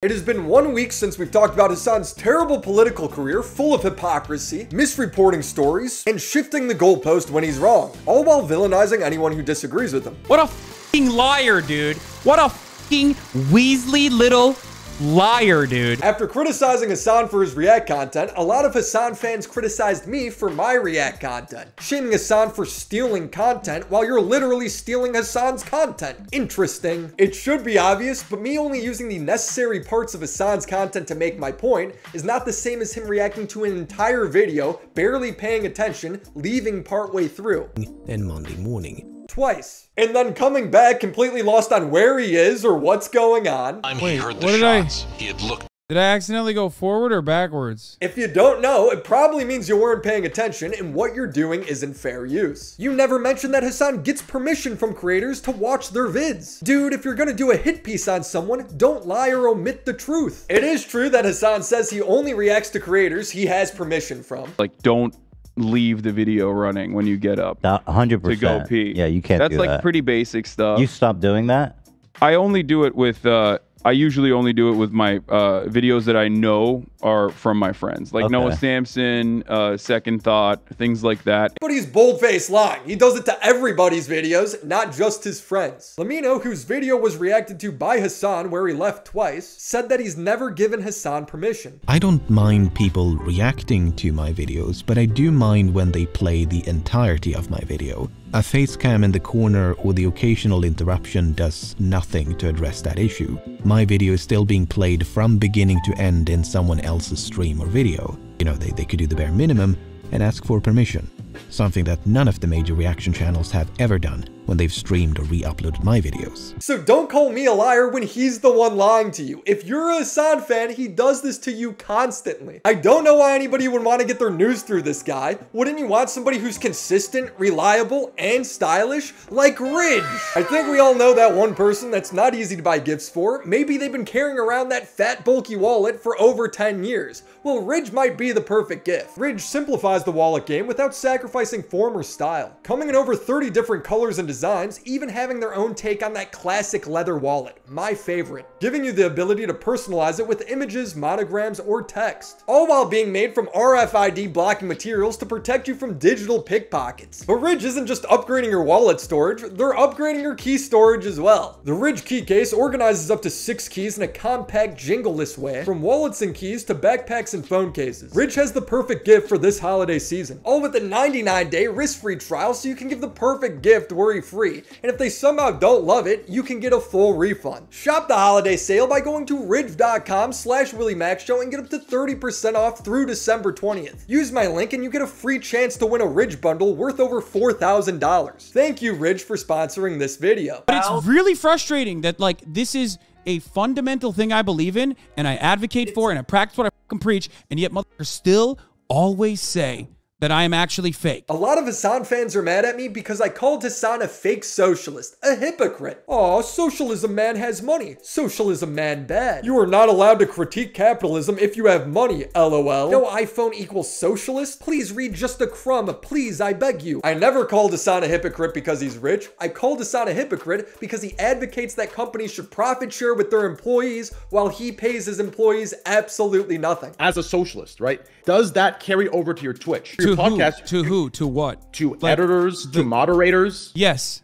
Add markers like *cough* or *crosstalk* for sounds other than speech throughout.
It has been one week since we've talked about Hasan's terrible political career, full of hypocrisy, misreporting stories, and shifting the goalpost when he's wrong, all while villainizing anyone who disagrees with him. What a fucking liar, dude. What a fucking Weasley little liar, dude. After criticizing Hasan for his React content, a lot of Hasan fans criticized me for my React content, shaming Hasan for stealing content while you're literally stealing Hasan's content. Interesting. It should be obvious, but me only using the necessary parts of Hasan's content to make my point is not the same as him reacting to an entire video, barely paying attention, leaving partway through. And Monday morning, Twice. And then coming back completely lost on where he is or what's going on. time Wait, he heard the what did I- shots, he had looked Did I accidentally go forward or backwards? If you don't know, it probably means you weren't paying attention and what you're doing isn't fair use. You never mentioned that Hasan gets permission from creators to watch their vids. Dude, if you're gonna do a hit piece on someone, don't lie or omit the truth. It is true that Hasan says he only reacts to creators he has permission from. like don't leave the video running when you get up hundred to go pee. Yeah, you can't That's like that. pretty basic stuff. You stop doing that. I only do it with uh I usually only do it with my uh videos that I know are from my friends. Like Noah Okay. Samsen, uh Second Thought, things like that. But he's bold-faced lying. He does it to everybody's videos, not just his friends. LEMMiNO, whose video was reacted to by Hasan, where he left twice, said that he's never given Hasan permission. I don't mind people reacting to my videos, but I do mind when they play the entirety of my video. A face cam in the corner or the occasional interruption does nothing to address that issue. My video is still being played from beginning to end in someone else's stream or video. You know, they, they could do the bare minimum and ask for permission. Something that none of the major reaction channels have ever done when they've streamed or re-uploaded my videos. So don't call me a liar when he's the one lying to you. If you're a Hasan fan, he does this to you constantly. I don't know why anybody would want to get their news through this guy. Wouldn't you want somebody who's consistent, reliable, and stylish? Like Ridge. I think we all know that one person that's not easy to buy gifts for. Maybe they've been carrying around that fat, bulky wallet for over 10 years. Well, Ridge might be the perfect gift. Ridge simplifies the wallet game without sacrificing form or style. Coming in over 30 different colors and designs, even having their own take on that classic leather wallet, my favorite. Giving you the ability to personalize it with images, monograms, or text. All while being made from RFID blocking materials to protect you from digital pickpockets. But Ridge isn't just upgrading your wallet storage, they're upgrading your key storage as well. The Ridge key case organizes up to six keys in a compact, jingleless way, from wallets and keys to backpacks and phone cases. Ridge has the perfect gift for this holiday season, all with a 99 day risk free trial so you can give the perfect gift worry free. And if they somehow don't love it, you can get a full refund. Shop the holiday sale by going to ridge.com slash Show and get up to 30% off through December 20th. Use my link and you get a free chance to win a Ridge bundle worth over $4,000. Thank you, Ridge, for sponsoring this video. But it's really frustrating that like this is a fundamental thing I believe in and I advocate for and I practice what I preach, and yet motherfuckers still always say that I am actually fake. A lot of Hasan fans are mad at me because I called Hasan a fake socialist, a hypocrite. Aw, socialism man has money. Socialism man bad. You are not allowed to critique capitalism if you have money, lol. No iPhone equals socialist? Please read just a crumb, please, I beg you. I never called Hasan a hypocrite because he's rich. I called Hasan a hypocrite because he advocates that companies should profit share with their employees while he pays his employees absolutely nothing. as a socialist, right? Does that carry over to your Twitch, To your who? podcast, To who? To what? to Like, editors, to moderators? Yes.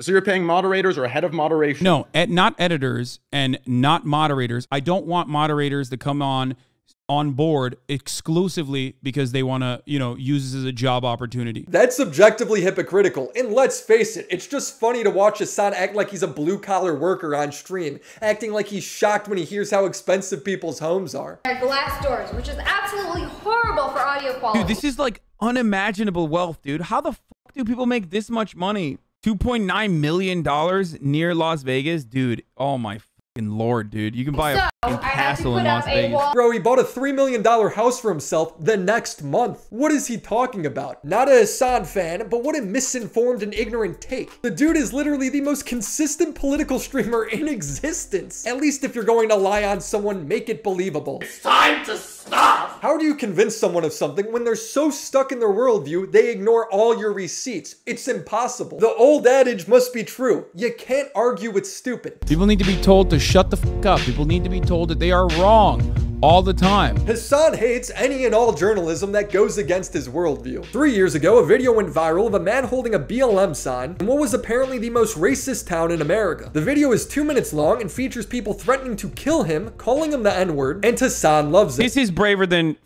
So you're paying moderators or a head of moderation? No, not editors and not moderators. I don't want moderators to come on on board exclusively because they want to, you know, use this as a job opportunity. That's objectively hypocritical, and let's face it, it's just funny to watch Hasan act like he's a blue collar worker on stream, acting like he's shocked when he hears how expensive people's homes are. Are glass doors, which is absolutely horrible for audio quality. Dude, this is like unimaginable wealth, dude. How the fuck do people make this much money? 2.9 million dollars near Las Vegas, dude. Oh my fucking lord, dude. You can buy so, a fucking I have to castle in Las Vegas. Bro, he bought a $3 million house for himself the next month. What is he talking about? Not a Hasan fan, but what a misinformed and ignorant take. The dude is literally the most consistent political streamer in *laughs* existence. At least if you're going to lie on someone, make it believable. It's time to stop! How do you convince someone of something when they're so stuck in their worldview they ignore all your receipts? It's impossible. The old adage must be true. You can't argue with stupid. People need to be told to shut the fuck up. People need to be told that they are wrong all the time. Hasan hates any and all journalism that goes against his worldview. Three years ago, a video went viral of a man holding a BLM sign in what was apparently the most racist town in America. The video is two minutes long and features people threatening to kill him, calling him the N-word, and Hasan loves it. This is braver than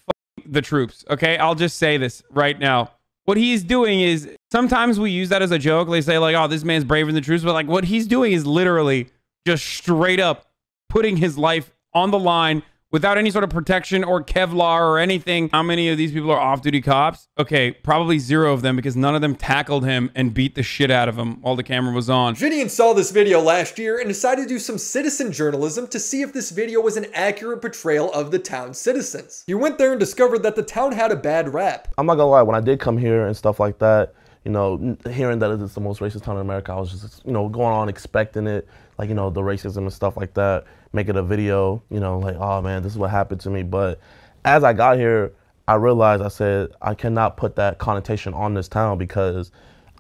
the troops, okay? I'll just say this right now. What he's doing is sometimes we use that as a joke. They say, like, oh, this man's braver than the troops. But, like, what he's doing is literally just straight up putting his life on the line without any sort of protection or Kevlar or anything. How many of these people are off duty cops? Okay, probably zero of them because none of them tackled him and beat the shit out of him while the camera was on. JiDion saw this video last year and decided to do some citizen journalism to see if this video was an accurate portrayal of the town's citizens. He went there and discovered that the town had a bad rap. I'm not gonna lie, when I did come here and stuff like that, you know, hearing that it's the most racist town in America, I was just, you know, going on expecting it, like, you know, the racism and stuff like that, making a video, you know, like, oh man, this is what happened to me. But as I got here, I realized I said, I cannot put that connotation on this town because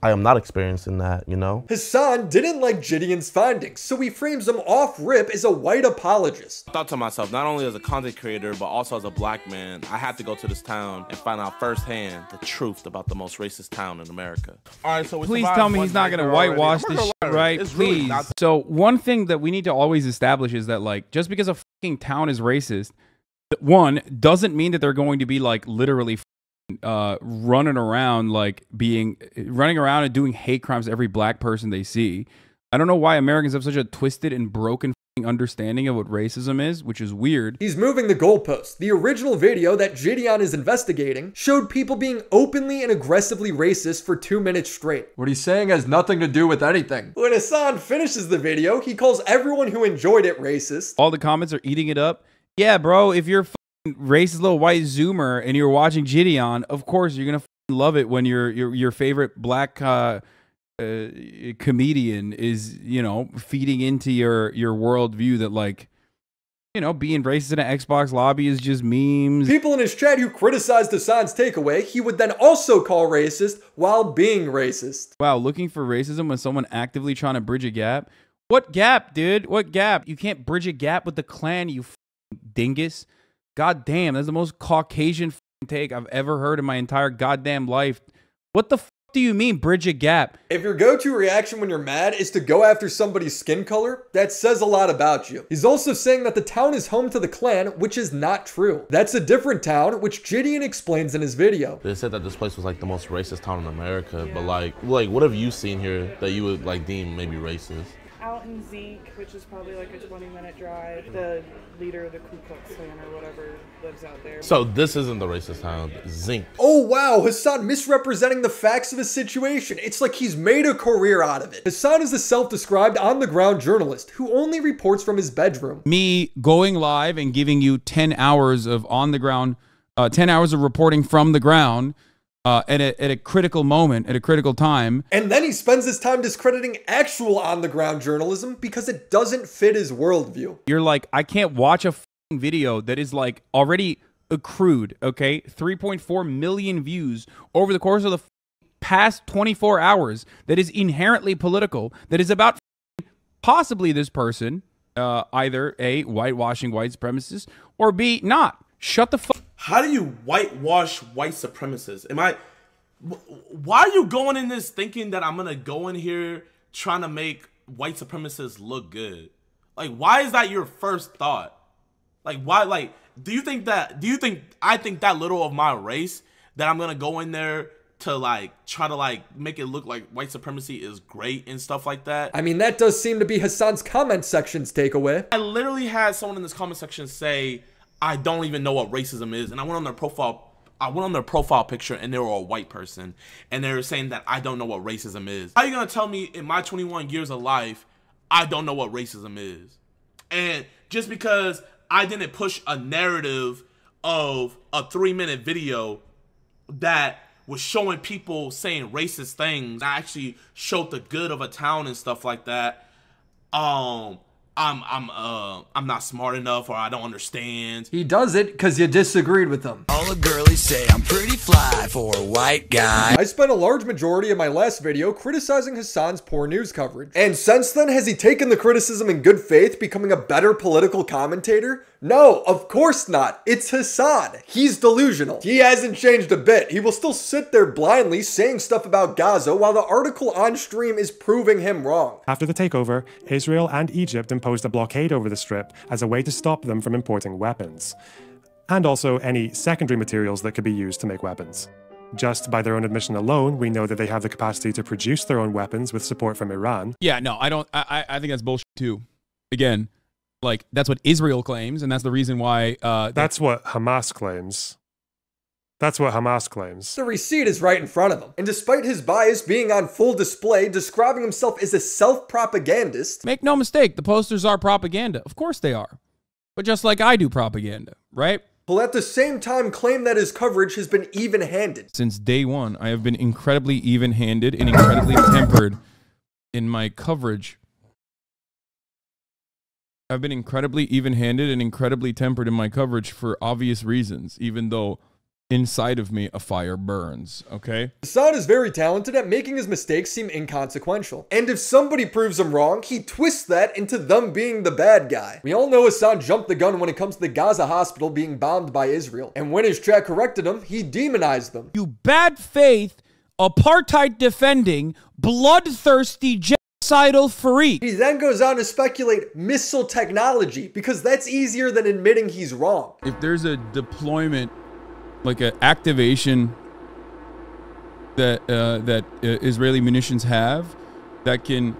I am not experiencing that, you know? Hasan didn't like JiDion's findings, so he frames him off rip as a white apologist. I thought to myself, not only as a content creator, but also as a black man, I had to go to this town and find out firsthand the truth about the most racist town in America. All right, so we Please tell me he's not going to whitewash this shit, right? it's Please. not- So, one thing that we need to always establish is that, like, just because a fucking town is racist, one doesn't mean that they're going to be, like, literally f***ing, uh, running around, like, being, running around and doing hate crimes to every black person they see. I don't know why Americans have such a twisted and broken understanding of what racism is, which is weird. He's moving the goalposts. The original video that JiDion is investigating showed people being openly and aggressively racist for two minutes straight. What he's saying has nothing to do with anything. When Hasan finishes the video, he calls everyone who enjoyed it racist. all the comments are eating it up. Yeah, bro, if you're a fucking racist little white zoomer and you're watching JiDion, of course you're gonna love it when your your your favorite black uh, uh, comedian is you know feeding into your your worldview that like you know being racist in an Xbox lobby is just memes. People in his chat who criticized Hasan's takeaway, he would then also call racist while being racist. Wow, looking for racism when someone actively trying to bridge a gap. What gap, dude? What gap? You can't bridge a gap with the Klan, you dingus. God damn, that's the most Caucasian f***ing take I've ever heard in my entire goddamn life. What the f- do you mean, bridge a gap? If your go-to reaction when you're mad is to go after somebody's skin color, that says a lot about you. He's also saying that the town is home to the Klan, which is not true. That's a different town, which JiDion explains in his video. They said that this place was like the most racist town in America, but like, like, what have you seen here that you would like deem maybe racist? Out in Zinc, which is probably like a 20 minute drive, the leader of the Ku Klux Klan or whatever lives out there. So this isn't the racist town, Zinc. Oh wow, Hasan misrepresenting the facts of his situation. It's like he's made a career out of it. Hasan is a self-described on-the-ground journalist who only reports from his bedroom. Me going live and giving you 10 hours of on the ground, uh, 10 hours of reporting from the ground uh, at, a, at a critical moment, at a critical time. And then he spends his time discrediting actual on-the-ground journalism because it doesn't fit his worldview. You're like, I can't watch a f***ing video that is like already accrued, okay? 3.4 million views over the course of the past 24 hours that is inherently political, that is about possibly this person, uh, either A, whitewashing white supremacists, or B, not. Shut the fuck How do you whitewash white supremacists? Am I? wh- Why are you going in this thinking that I'm gonna go in here trying to make white supremacists look good? Like, why is that your first thought? Like, why? Like, do you think that? Do you think I think that little of my race that I'm gonna go in there to like try to like make it look like white supremacy is great and stuff like that? I mean, that does seem to be Hasan's comment section's takeaway. I literally had someone in this comment section say, I don't even know what racism is. And I went on their profile I went on their profile picture and they were a white person and they were saying that I don't know what racism is. How are you gonna tell me in my 21 years of life I don't know what racism is? And just because I didn't push a narrative of a three minute video that was showing people saying racist things, I actually showed the good of a town and stuff like that. Um, I'm I'm uh I'm not smart enough or I don't understand. He does it because you disagreed with him. All the girlies say I'm pretty fly for a white guy. I spent a large majority of my last video criticizing Hasan's poor news coverage. And since then, has he taken the criticism in good faith, becoming a better political commentator? No, of course not. It's Hasan. He's delusional. He hasn't changed a bit. He will still sit there blindly saying stuff about Gaza while the article on stream is proving him wrong. After the takeover, Israel and Egypt imposed a blockade over the Strip as a way to stop them from importing weapons. And also any secondary materials that could be used to make weapons. Just by their own admission alone, we know that they have the capacity to produce their own weapons with support from Iran. Yeah, no, I don't. I, I think that's bullshit too. Again, like that's what Israel claims, and that's the reason why. Uh, That's what Hamas claims. That's what Hamas claims. The receipt is right in front of him. And despite his bias being on full display, describing himself as a self propagandist, Make no mistake, the posters are propaganda. Of course they are. But just like I do propaganda, right? will at the same time claim that his coverage has been even handed. Since day one, I have been incredibly even handed and incredibly tempered in my coverage. I've been incredibly even handed and incredibly tempered in my coverage for obvious reasons, even though inside of me a fire burns, okay? Hasan is very talented at making his mistakes seem inconsequential. And if somebody proves him wrong, he twists that into them being the bad guy. We all know Hasan jumped the gun when it comes to the Gaza hospital being bombed by Israel. And when his chat corrected him, he demonized them. You bad faith, apartheid defending, bloodthirsty, genocidal freak. He then goes on to speculate missile technology because that's easier than admitting he's wrong. If there's a deployment like an activation that uh, that uh, Israeli munitions have that can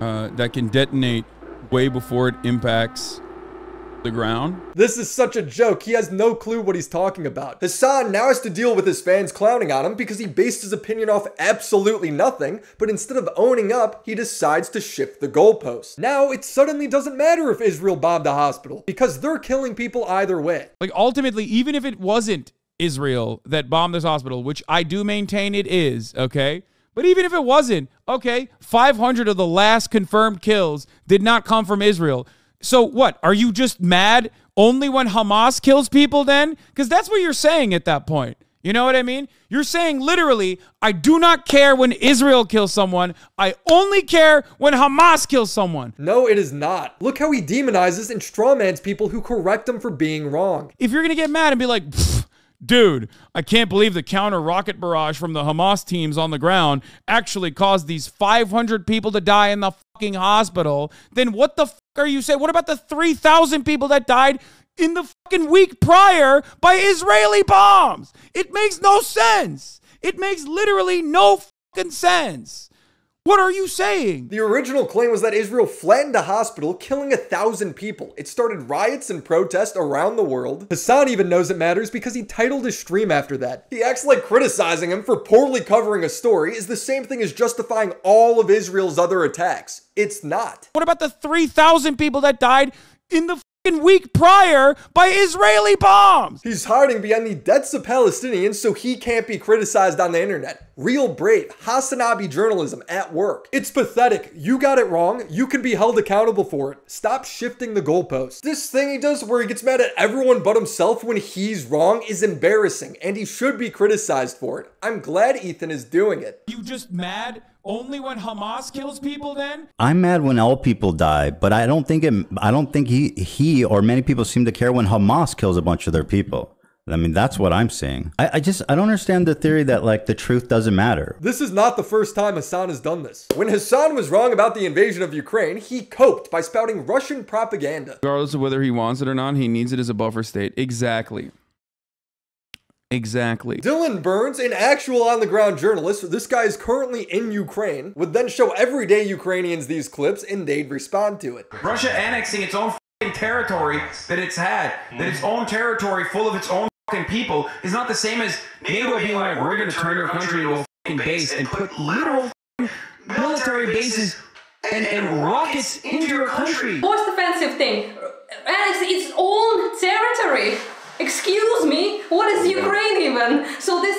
uh, that can detonate way before it impacts the ground. This is such a joke. He has no clue what he's talking about. Hasan now has to deal with his fans clowning on him because he based his opinion off absolutely nothing, but instead of owning up, he decides to shift the goalpost. Now it suddenly doesn't matter if Israel bombed the hospital because they're killing people either way. Like ultimately, even if it wasn't Israel that bombed this hospital, which I do maintain it is, okay? But even if it wasn't, okay, 500 of the last confirmed kills did not come from Israel. So what? Are you just mad only when Hamas kills people then? Because that's what you're saying at that point. You know what I mean? You're saying literally, I do not care when Israel kills someone. I only care when Hamas kills someone. No, it is not. Look how he demonizes and strawmans people who correct him for being wrong. If you're going to get mad and be like, dude, I can't believe the counter rocket barrage from the Hamas teams on the ground actually caused these 500 people to die in the hospital, then what the fuck are you saying? What about the 3,000 people that died in the fucking week prior by Israeli bombs? It makes no sense. It makes literally no fucking sense. What are you saying? The original claim was that Israel flattened a hospital, killing a thousand people. It started riots and protests around the world. Hasan even knows it matters because he titled his stream after that. He acts like criticizing him for poorly covering a story is the same thing as justifying all of Israel's other attacks. It's not. What about the 3,000 people that died in the week prior by Israeli bombs? He's hiding behind the deaths of Palestinians so he can't be criticized on the internet. Real brave HasanAbi journalism at work. It's pathetic. You got it wrong. You can be held accountable for it. Stop shifting the goalposts. This thing he does where he gets mad at everyone but himself when he's wrong is embarrassing and he should be criticized for it. I'm glad Ethan is doing it. You just mad only when Hamas kills people then? I'm mad when all people die, but I don't think it, I don't think he he or many people seem to care when Hamas kills a bunch of their people. I mean, that's what I'm seeing. I, I, just I don't understand the theory that like the truth doesn't matter. This is not the first time Hasan has done this. When Hasan was wrong about the invasion of Ukraine, he coped by spouting Russian propaganda. Regardless of whether he wants it or not, he needs it as a buffer state. Exactly. Exactly. Dylan Burns, an actual on the ground journalist, this guy is currently in Ukraine, would then show everyday Ukrainians these clips and they'd respond to it. Russia annexing its own territory that it's had, that its own territory full of its own people is not the same as NATO being like, we're going to turn your country into a base and put literal military bases and, and rockets into your country. Most offensive thing, annex its own territory. Excuse me, what is Ukraine even? So this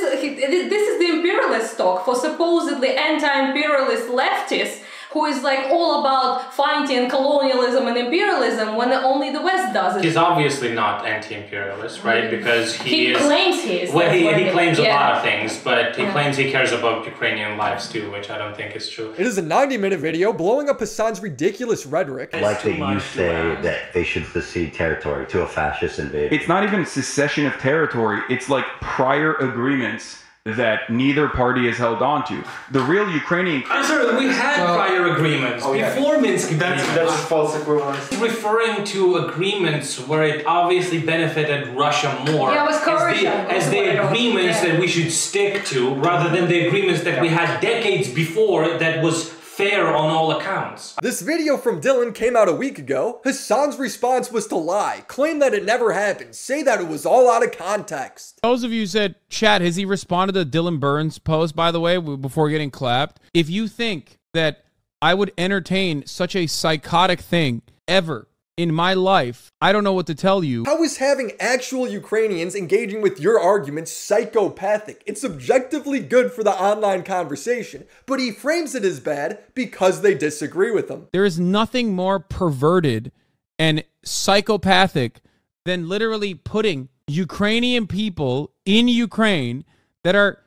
this is the imperialist talk for supposedly anti-imperialist leftists who is like all about fighting colonialism and imperialism when only the West does it. He's obviously not anti-imperialist, right? Mm-hmm. Because he, He is. claims he is, Well, he, he it- claims a lot of things, but he Yeah. claims he cares about Ukrainian lives too, which I don't think is true. It is a 90 minute video blowing up Hasan's ridiculous rhetoric. like that you say that they should secede territory to a fascist invasion. It's not even secession of territory. It's like prior agreements that neither party has held on to. The real Ukrainian. I'm sorry, we had prior agreements Oh, yeah. before Minsk agreements. That's- that's false equivalence. Referring to agreements where it obviously benefited Russia more Yeah, it was as the, coercion. as the agreements Yeah. that we should stick to, rather than the agreements that we had decades before that was fair on all accounts. This video from Dylan came out a week ago. Hasan's response was to lie, claim that it never happened, say that it was all out of context. Those of you said, chat, has he responded to Dylan Burns' post, by the way, before getting clapped? If you think that I would entertain such a psychotic thing ever in my life, I don't know what to tell you. How is having actual Ukrainians engaging with your arguments psychopathic? It's objectively good for the online conversation, but he frames it as bad because they disagree with him. There is nothing more perverted and psychopathic than literally putting Ukrainian people in Ukraine that are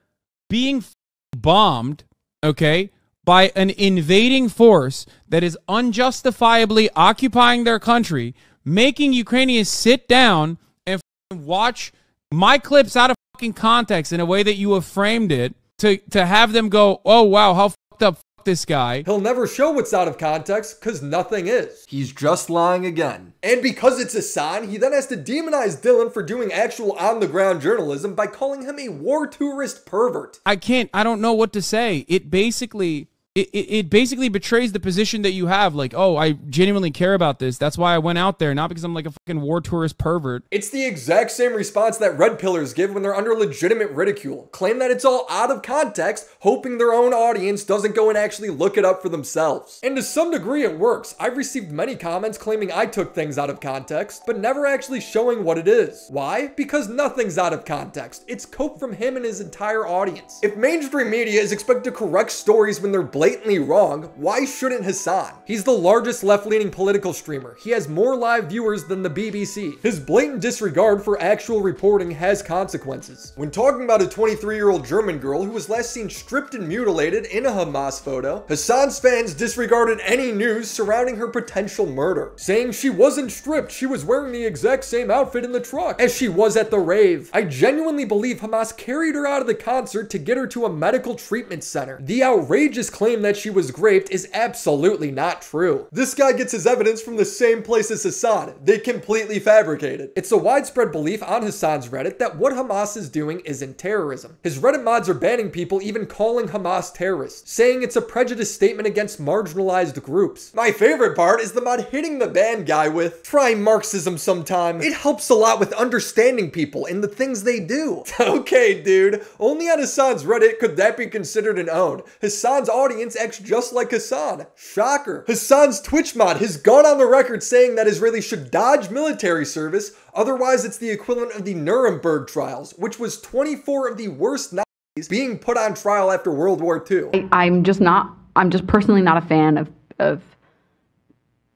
being f- bombed, okay, by an invading force that is unjustifiably occupying their country, making Ukrainians sit down and watch my clips out of fucking context in a way that you have framed it to to have them go, "Oh wow, how fucked up fuck this guy." He'll never show what's out of context because nothing is. He's just lying again. And because it's Hasan, he then has to demonize Dylan for doing actual on the ground journalism by calling him a war tourist pervert. I can't. I don't know what to say. It basically. It, it, it basically betrays the position that you have. Like, oh, I genuinely care about this. That's why I went out there, not because I'm like a fucking war tourist pervert. It's the exact same response that red pillars give when they're under legitimate ridicule. Claim that it's all out of context, hoping their own audience doesn't go and actually look it up for themselves. And to some degree it works. I've received many comments claiming I took things out of context, but never actually showing what it is. Why? Because nothing's out of context. It's cope from him and his entire audience. If mainstream media is expected to correct stories when they're blatantly wrong, why shouldn't Hasan? He's the largest left-leaning political streamer. He has more live viewers than the BBC. His blatant disregard for actual reporting has consequences. When talking about a 23-year-old German girl who was last seen stripped and mutilated in a Hamas photo, Hasan's fans disregarded any news surrounding her potential murder, saying she wasn't stripped, she was wearing the exact same outfit in the truck as she was at the rave. I genuinely believe Hamas carried her out of the concert to get her to a medical treatment center. The outrageous claim that she was raped is absolutely not true. This guy gets his evidence from the same place as Hasan. They completely fabricated. It's a widespread belief on Hasan's Reddit that what Hamas is doing isn't terrorism. His Reddit mods are banning people even calling Hamas terrorists, saying it's a prejudiced statement against marginalized groups. My favorite part is the mod hitting the ban guy with, try Marxism sometime. It helps a lot with understanding people and the things they do. *laughs* okay, dude. Only on Hasan's Reddit could that be considered an own. Hasan's audience acts just like Hasan. Shocker. Hasan's Twitch mod has gone on the record saying that Israelis should dodge military service, otherwise it's the equivalent of the Nuremberg trials, which was 24 of the worst Nazis being put on trial after World War II. I, I'm just not. I'm just personally not a fan of of.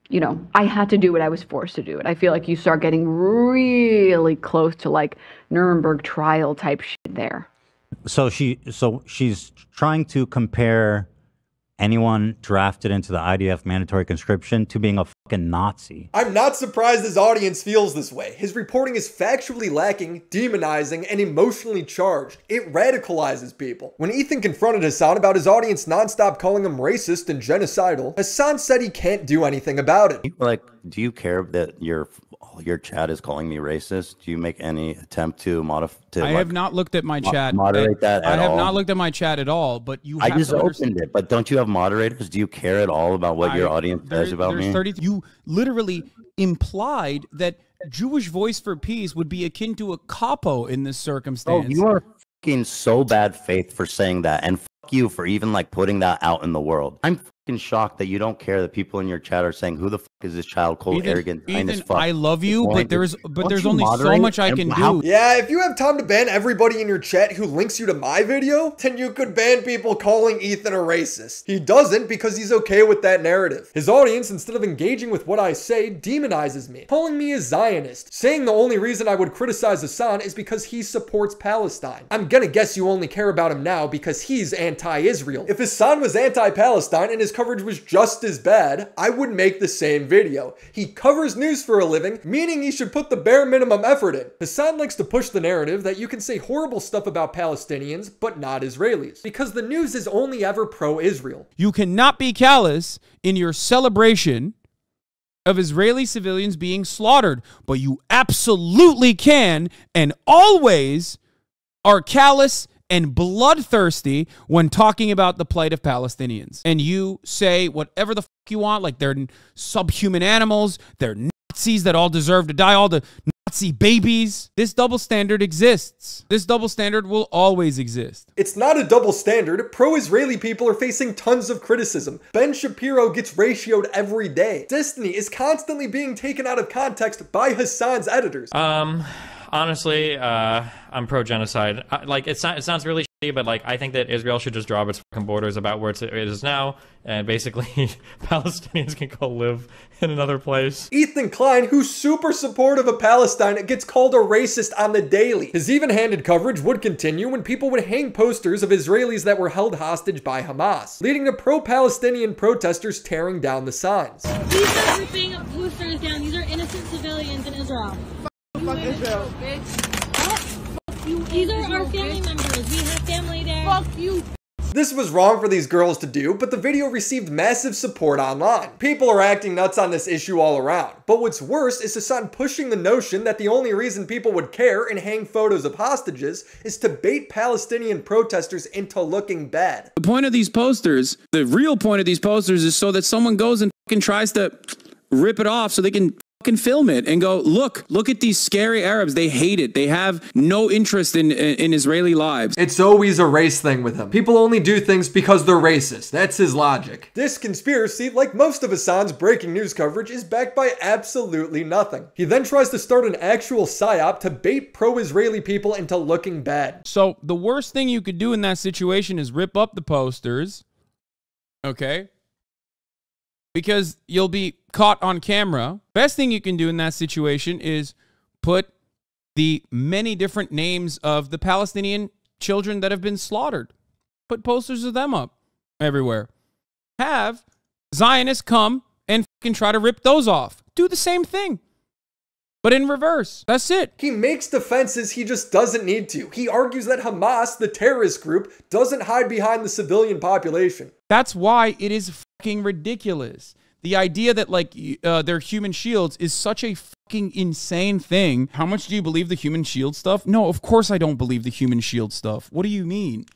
You know, I had to do what I was forced to do it. I feel like you start getting really close to like Nuremberg trial type shit there. So she, so she's trying to compare anyone drafted into the IDF mandatory conscription to being a fucking Nazi. I'm not surprised his audience feels this way. His reporting is factually lacking, demonizing, and emotionally charged. It radicalizes people. When Ethan confronted Hasan about his audience nonstop calling him racist and genocidal, Hasan said he can't do anything about it. Like, do you care that your your chat is calling me racist? Do you make any attempt to modify? To I like, have not looked at my mo- chat. moderate that I have all? not looked at my chat at all. But you, I just opened it, but don't you have moderators? Do you care at all about what your audience there- says about me? 30 you literally implied that Jewish Voice for Peace would be akin to a kapo in this circumstance. Oh, you are fucking so bad faith for saying that, and fuck you for even like putting that out in the world. I'm fucking shocked that you don't care that people in your chat are saying who the fuck is this child cold, Ethan- arrogant, kind Ethan, fuck? I love you, Why but there's but don't there's only so much I can how- do. Yeah, if you have time to ban everybody in your chat who links you to my video, then you could ban people calling Ethan a racist. He doesn't because he's okay with that narrative. His audience, instead of engaging with what I say, demonizes me, calling me a Zionist, saying the only reason I would criticize Hasan is because he supports Palestine. I'm gonna guess you only care about him now because he's anti-Israel. If Hasan was anti-Palestine and his coverage was just as bad, I would make the same video. He covers news for a living, meaning he should put the bare minimum effort in. Hasan likes to push the narrative that you can say horrible stuff about Palestinians, but not Israelis, because the news is only ever pro-Israel. You cannot be callous in your celebration of Israeli civilians being slaughtered, but you absolutely can and always are callous and bloodthirsty when talking about the plight of Palestinians. And you say whatever the fuck you want, like they're subhuman animals, they're Nazis that all deserve to die, all the Nazi babies. This double standard exists. This double standard will always exist. It's not a double standard. Pro-Israeli people are facing tons of criticism. Ben Shapiro gets ratioed every day. Destiny is constantly being taken out of context by Hasan's editors. Um, honestly, uh, I'm pro genocide. Like it, so- it sounds really shitty, but like I think that Israel should just draw up its fucking borders about where it's, it is now, and basically *laughs* Palestinians can go live in another place. Ethan Klein, who's super supportive of Palestine, gets called a racist on the daily. His even-handed coverage would continue when people would hang posters of Israelis that were held hostage by Hamas, leading to pro-Palestinian protesters tearing down the signs. These are ripping posters down. These are innocent civilians in Israel. Fuck Israel, bitch. These are our family members. We have family there. Fuck you. This was wrong for these girls to do, but the video received massive support online. People are acting nuts on this issue all around. But what's worse is Hasan pushing the notion that the only reason people would care and hang photos of hostages is to bait Palestinian protesters into looking bad. The point of these posters, the real point of these posters is so that someone goes and tries to rip it off so they can fucking film it and go, look, look at these scary Arabs. They hate it. They have no interest in, in, in Israeli lives. It's always a race thing with him. People only do things because they're racist. That's his logic. This conspiracy, like most of Hasan's breaking news coverage, is backed by absolutely nothing. He then tries to start an actual psyop to bait pro-Israeli people into looking bad. So the worst thing you could do in that situation is rip up the posters. Okay? Because you'll be caught on camera. Best thing you can do in that situation is put the many different names of the Palestinian children that have been slaughtered. Put posters of them up everywhere. Have Zionists come and fucking try to rip those off. Do the same thing. But in reverse. That's it. He makes defenses he just doesn't need to. He argues that Hamas, the terrorist group, doesn't hide behind the civilian population. That's why it is fucking ridiculous. The idea that like uh, they're human shields is such a fucking insane thing. How much do you believe the human shield stuff? No, of course I don't believe the human shield stuff. What do you mean?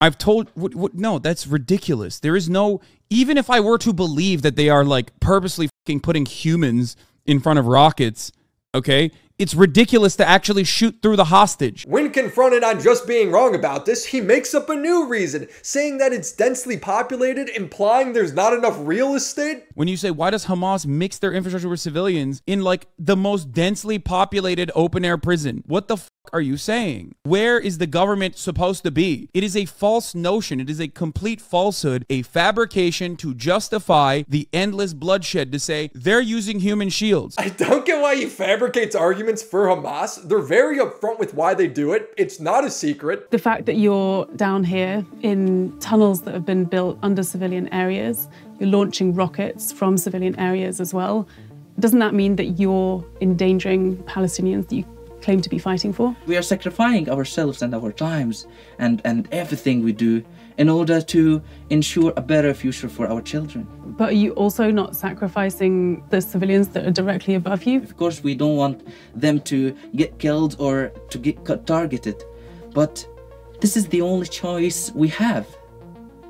I've told what, what no, that's ridiculous. There is no even if I were to believe that they are like purposely fucking putting humans in front of rockets, okay? It's ridiculous to actually shoot through the hostage. When confronted on just being wrong about this, he makes up a new reason, saying that it's densely populated, implying there's not enough real estate. When you say, why does Hamas mix their infrastructure with civilians in like the most densely populated open air prison? What the are you saying? Where is the government supposed to be? It is a false notion. It is a complete falsehood, a fabrication to justify the endless bloodshed to say they're using human shields. I don't get why he fabricates arguments for Hamas. They're very upfront with why they do it. It's not a secret. The fact that you're down here in tunnels that have been built under civilian areas, you're launching rockets from civilian areas as well. Doesn't that mean that you're endangering Palestinians that you claim to be fighting for? We are sacrificing ourselves and our times and, and everything we do in order to ensure a better future for our children. But are you also not sacrificing the civilians that are directly above you? Of course, we don't want them to get killed or to get targeted, but this is the only choice we have.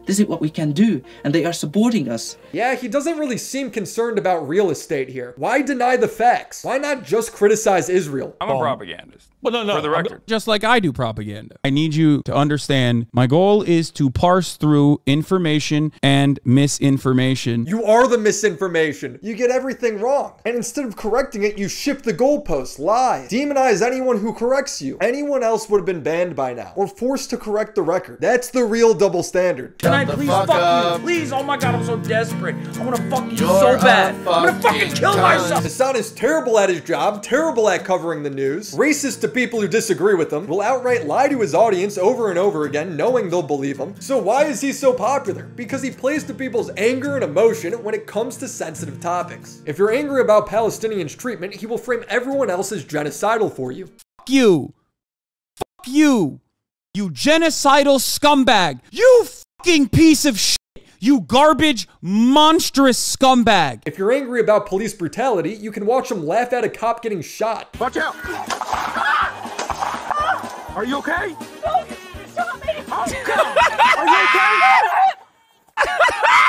This is what we can do, and they are supporting us. Yeah, he doesn't really seem concerned about real estate here. Why deny the facts? Why not just criticize Israel? I'm a propagandist. Well, no, For the record. Just like I do propaganda. I need you to understand my goal is to parse through information and misinformation. You are the misinformation. You get everything wrong. And instead of correcting it, you shift the goalposts, lie, demonize anyone who corrects you. Anyone else would have been banned by now or forced to correct the record. That's the real double standard. Can I please fuck, you? Please, oh my god, I'm so desperate. I wanna fuck you so bad. I'm gonna fucking kill myself. Hasan is terrible at his job, terrible at covering the news, racist to people who disagree with him, will outright lie to his audience over and over again, knowing they'll believe him. So why is he so popular? Because he plays to people's anger and emotion when it comes to sensitive topics. If you're angry about Palestinians' treatment, he will frame everyone else as genocidal for you. Fuck you. Fuck you. You genocidal scumbag. You fucking piece of shit. You garbage, monstrous scumbag. If you're angry about police brutality, you can watch him laugh at a cop getting shot. Watch out! Are you okay? No, you shot me! Oh, God. Are you okay? *laughs*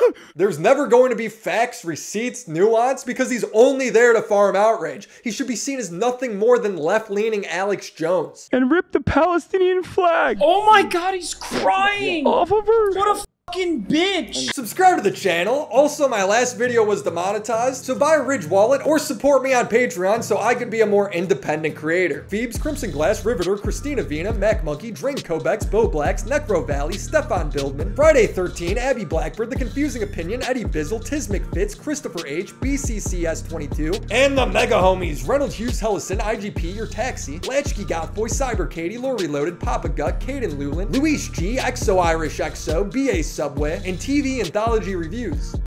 *laughs* There's never going to be facts, receipts, nuance because he's only there to farm outrage. He should be seen as nothing more than left leaning Alex Jones. And rip the Palestinian flag. Oh my god, he's crying! Off of her. What a fucking bitch! Subscribe to the channel. Also, my last video was demonetized, so buy Ridge wallet or support me on Patreon so I could be a more independent creator. Phoebes, Crimson Glass, Riveter, Christina Vina, Mac Monkey, Drain Kobex, Bo Blacks, Necro Valley, Stefan Bildman, Friday 13, Abby Blackbird, The Confusing Opinion, Eddie Bizzle, Tismic Fitz, Christopher H, BCCS22, and the Mega Homies, Reynolds Hughes Hellison, IGP, Your Taxi, Latchkey Gothboy, Cyber Katie, Lori Loaded, Papa Gut, Caden Lulin, Luis G, XO Irish XO, BA Subway, and TV Anthology Reviews.